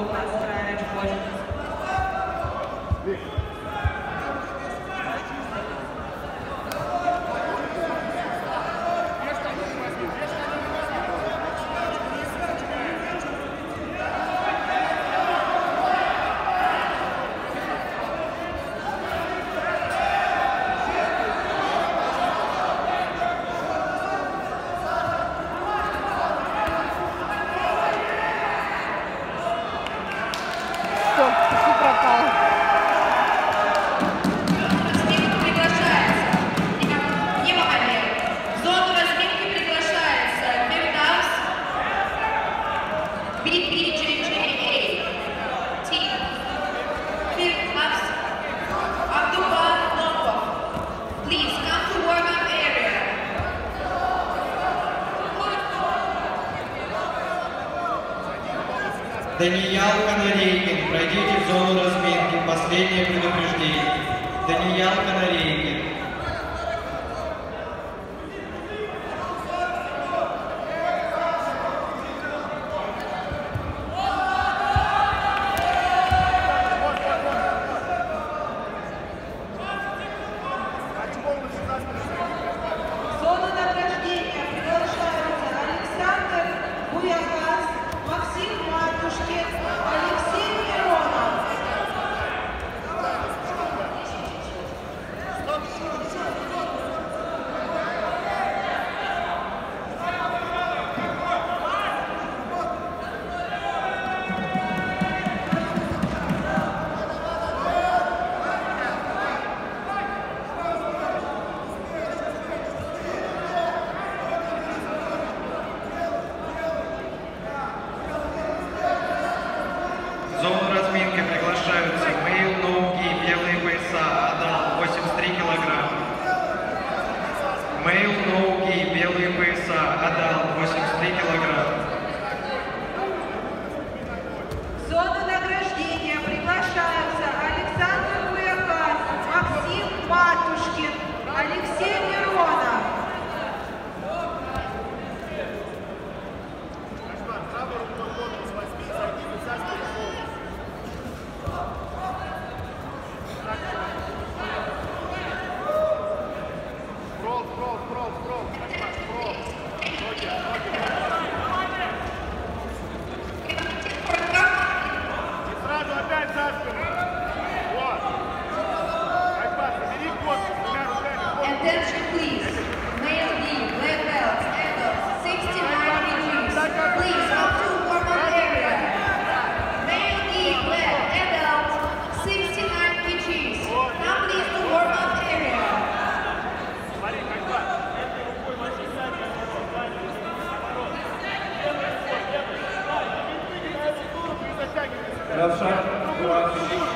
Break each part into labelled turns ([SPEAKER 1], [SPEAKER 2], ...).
[SPEAKER 1] voltados para a área de.
[SPEAKER 2] Даниял Канарейкин, пройдите в зону разминки. Последнее предупреждение. Даниял Канарейкин.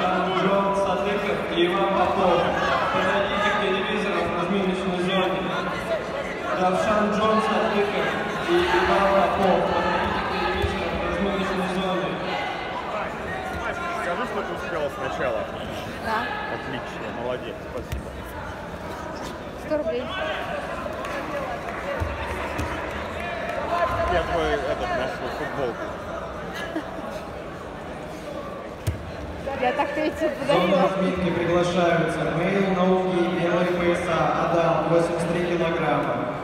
[SPEAKER 3] Джон Садыков и Иван Попов. Подойдите к телевизору в разминочной зоне. Равшан Джон Садыков и Иван Попов. Подойдите к телевизору в разминочной зоне.
[SPEAKER 4] Скажи, что ты успела сначала.
[SPEAKER 5] Да,
[SPEAKER 4] Отлично, молодец, спасибо.
[SPEAKER 5] 100 рублей.
[SPEAKER 4] Я твой этот нашу футболку.
[SPEAKER 5] Я так-то эти подарила.
[SPEAKER 2] разминки приглашаются Мейл Ноуги, белые пояса, Адам, 83 килограмма.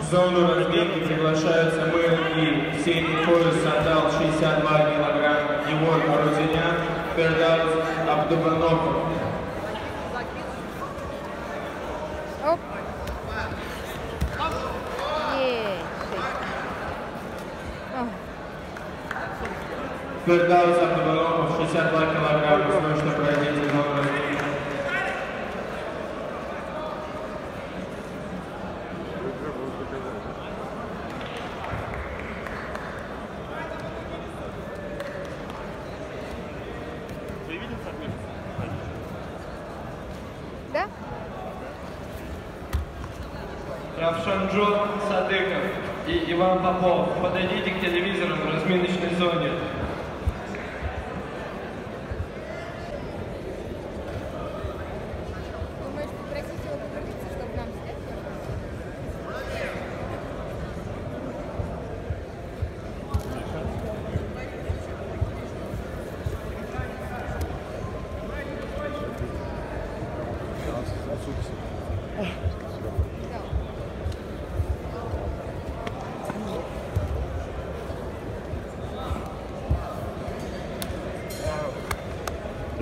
[SPEAKER 3] В зону разминки приглашаются Мэл и средний пояс отдал 62 килограмма Егор Морозинян, Фердаус Абдубаноков. Фердаус Абдубаноков 62 килограмма, срочно пройдите
[SPEAKER 4] садмин?
[SPEAKER 5] Да?
[SPEAKER 3] Равшанджон Садыков и Иван Попов. Подойдите к телевизору в разминочной зоне.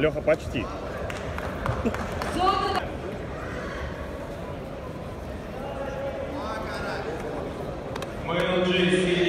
[SPEAKER 4] Леха, почти.
[SPEAKER 2] Джей